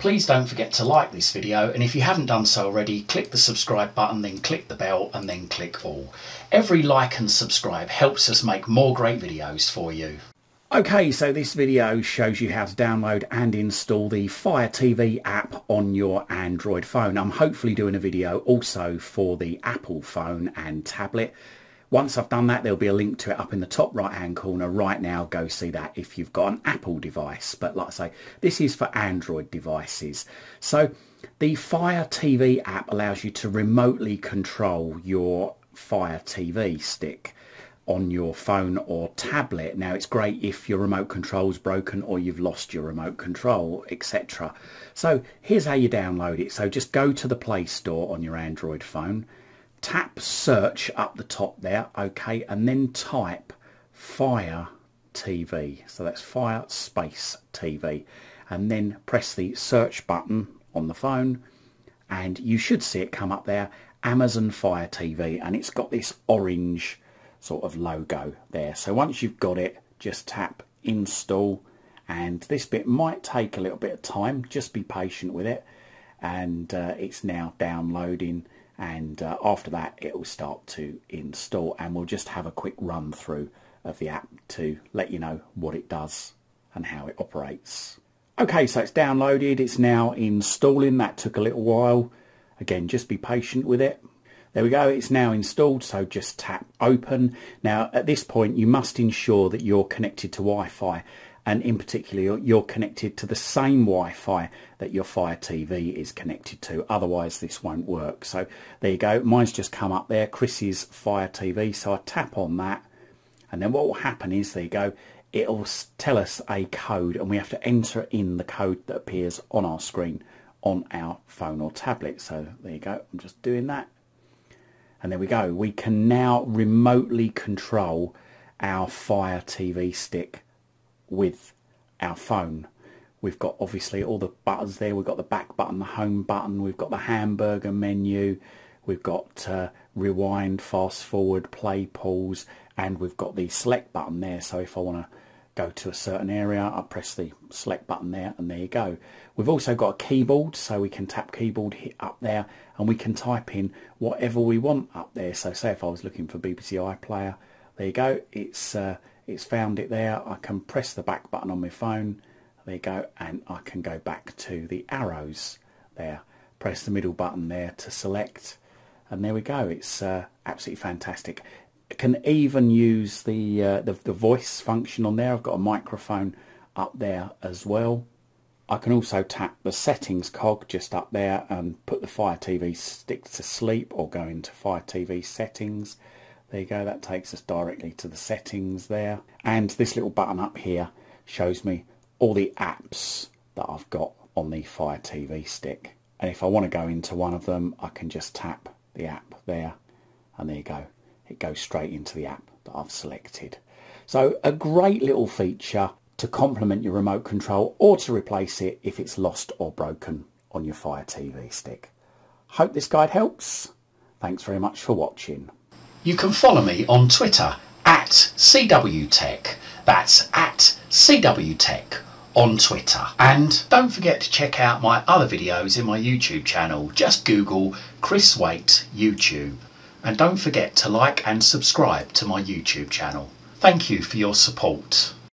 Please don't forget to like this video and if you haven't done so already, click the subscribe button, then click the bell and then click all. Every like and subscribe helps us make more great videos for you. Okay, so this video shows you how to download and install the Fire TV app on your Android phone. I'm hopefully doing a video also for the Apple phone and tablet. Once I've done that, there'll be a link to it up in the top right hand corner. Right now, go see that if you've got an Apple device. But like I say, this is for Android devices. So the Fire TV app allows you to remotely control your Fire TV stick on your phone or tablet. Now it's great if your remote control's broken or you've lost your remote control, etc. So here's how you download it. So just go to the Play Store on your Android phone, tap search up the top there, okay, and then type Fire TV. So that's Fire Space TV. And then press the search button on the phone and you should see it come up there, Amazon Fire TV, and it's got this orange sort of logo there. So once you've got it, just tap install and this bit might take a little bit of time. Just be patient with it and uh, it's now downloading and uh, after that it will start to install and we'll just have a quick run through of the app to let you know what it does and how it operates. Okay, so it's downloaded, it's now installing, that took a little while. Again, just be patient with it. There we go, it's now installed, so just tap open. Now at this point you must ensure that you're connected to Wi-Fi and in particular you're connected to the same Wi-Fi that your Fire TV is connected to, otherwise this won't work. So there you go, mine's just come up there, Chris's Fire TV, so I tap on that and then what will happen is, there you go, it'll tell us a code and we have to enter in the code that appears on our screen on our phone or tablet. So there you go, I'm just doing that and there we go. We can now remotely control our Fire TV stick with our phone. We've got obviously all the buttons there. We've got the back button, the home button. We've got the hamburger menu. We've got uh, rewind, fast forward, play, pause. And we've got the select button there. So if I want to go to a certain area, I press the select button there and there you go. We've also got a keyboard so we can tap keyboard hit up there and we can type in whatever we want up there. So say if I was looking for BBC iPlayer, there you go, it's, uh, it's found it there. I can press the back button on my phone, there you go, and I can go back to the arrows there. Press the middle button there to select and there we go. It's uh, absolutely fantastic I can even use the, uh, the, the voice function on there. I've got a microphone up there as well. I can also tap the settings cog just up there and put the Fire TV stick to sleep or go into Fire TV settings. There you go, that takes us directly to the settings there. And this little button up here shows me all the apps that I've got on the Fire TV stick. And if I want to go into one of them, I can just tap the app there and there you go it goes straight into the app that I've selected. So a great little feature to complement your remote control or to replace it if it's lost or broken on your Fire TV stick. Hope this guide helps. Thanks very much for watching. You can follow me on Twitter at CWTech. That's at CWTech on Twitter. And don't forget to check out my other videos in my YouTube channel. Just Google Chris Waite YouTube. And don't forget to like and subscribe to my YouTube channel. Thank you for your support.